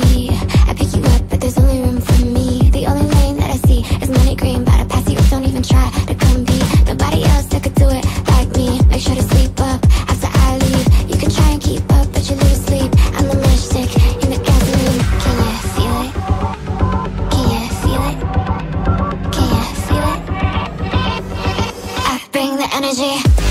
I pick you up, but there's only room for me. The only lane that I see is money green pass you don't even try to compete Nobody else could do it like me. Make sure to sleep up after I leave. You can try and keep up, but you lose sleep. I'm the in the gasoline. Can you feel it? Can you feel it? Can you feel it? I bring the energy.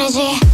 Energy.